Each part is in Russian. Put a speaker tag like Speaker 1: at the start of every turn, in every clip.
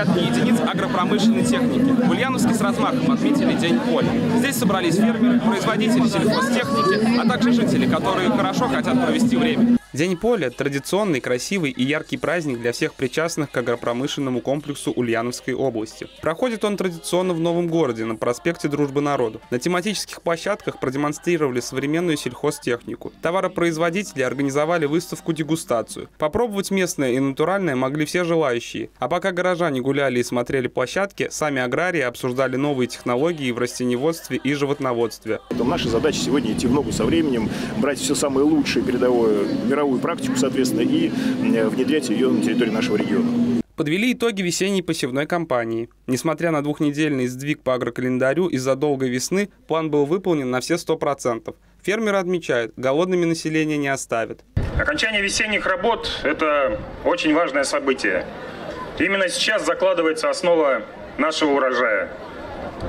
Speaker 1: десятки единиц агропромышленной техники. В Ульяновске с размахом отметили День поля. Здесь собрались фермеры, производители сельхозтехники, а также жители, которые хорошо хотят провести время. День поля – традиционный, красивый и яркий праздник для всех причастных к агропромышленному комплексу Ульяновской области. Проходит он традиционно в Новом городе на проспекте Дружбы народу. На тематических площадках продемонстрировали современную сельхозтехнику. Товаропроизводители организовали выставку-дегустацию. Попробовать местное и натуральное могли все желающие. А пока горожане гуляли и смотрели площадки, сами аграрии обсуждали новые технологии в растеневодстве и животноводстве.
Speaker 2: Наша задача сегодня идти в ногу со временем, брать все самое лучшее передовое мировую практику, соответственно, и внедрять ее на территории нашего региона
Speaker 1: подвели итоги весенней посевной кампании. Несмотря на двухнедельный сдвиг по агрокалендарю из-за долгой весны, план был выполнен на все 100%. Фермеры отмечают, голодными население не оставят.
Speaker 3: Окончание весенних работ – это очень важное событие. Именно сейчас закладывается основа нашего урожая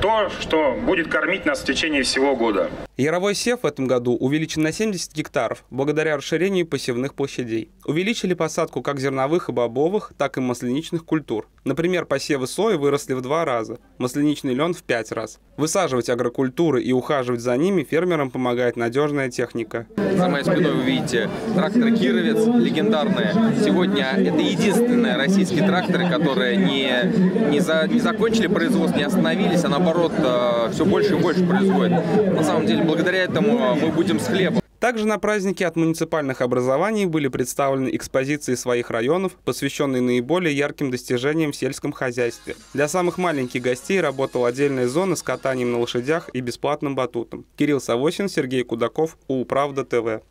Speaker 3: то, что будет кормить нас в течение всего года.
Speaker 1: Яровой сев в этом году увеличен на 70 гектаров благодаря расширению посевных площадей. Увеличили посадку как зерновых и бобовых, так и масляничных культур. Например, посевы сои выросли в два раза, масляничный лен в пять раз. Высаживать агрокультуры и ухаживать за ними фермерам помогает надежная техника.
Speaker 4: За моей спиной вы видите трактор «Кировец», легендарные. Сегодня это единственные российские тракторы, которые не, не, за, не закончили производство, не остановились, а наоборот э, все больше и больше производят. На самом деле, благодаря этому мы будем с хлебом.
Speaker 1: Также на празднике от муниципальных образований были представлены экспозиции своих районов, посвященные наиболее ярким достижениям в сельском хозяйстве. Для самых маленьких гостей работала отдельная зона с катанием на лошадях и бесплатным батутом. Кирилл Савосин, Сергей Кудаков, УПравда ТВ.